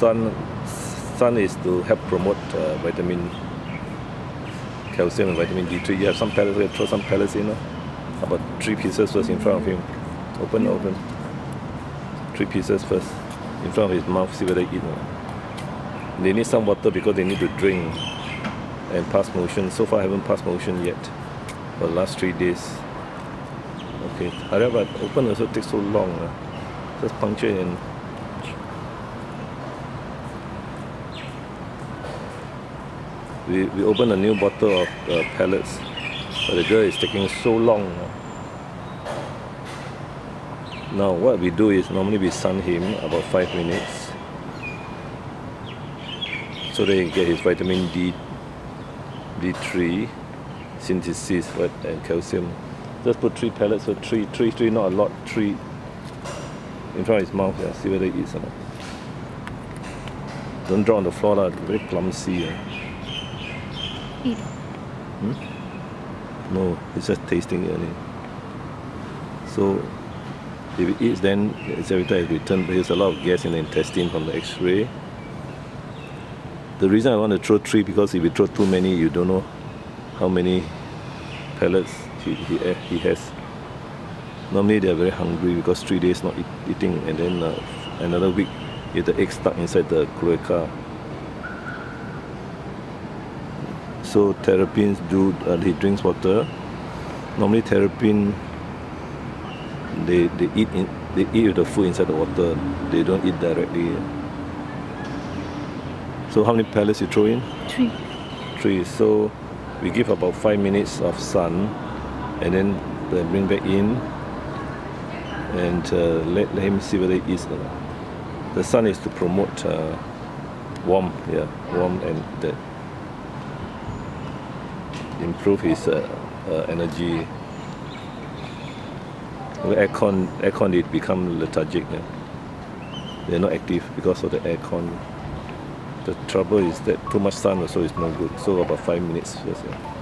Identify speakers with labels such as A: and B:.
A: sun, sun is to help promote uh, vitamin calcium and vitamin D3. You have some pellets, you throw some pellets in. Uh, about three pieces first in front of him. Open, open. Three pieces first in front of his mouth, see whether they eat. Uh. They need some water because they need to drink and pass motion. So far I haven't passed motion yet for the last three days. Okay, however, open also takes so long. Uh. Just puncture in. We, we open a new bottle of uh, pellets, but the girl is taking so long. Now what we do is normally we sun him about 5 minutes so he get his vitamin D, D3 synthesis and calcium. Just put three pellets, so three, three, three, not a lot, three in front of his mouth, yeah, see whether he eats or not. Don't draw on the floor, lah. very clumsy. Yeah.
B: Eat.
A: Hmm? No, it's just tasting it. So if it eats, then it's every time it returns. There's a lot of gas in the intestine from the X-ray. The reason I want to throw three because if you throw too many, you don't know how many pellets he, he, he has. Normally they are very hungry because three days not eat, eating and then uh, another week have the egg stuck inside the cloaca. So terrapins do, uh, he drinks water. Normally terrapin, they, they eat in, they eat with the food inside the water. They don't eat directly. So how many pellets you throw in?
B: Three.
A: Three. So we give about five minutes of sun and then uh, bring back in and uh, let, let him see whether he eats or not. The sun is to promote uh, warm, yeah, warm and that improve his uh, uh, energy. Aircon, aircon they become lethargic. Yeah. They're not active because of the aircon. The trouble is that too much sun also is no good. So about five minutes first. Yeah.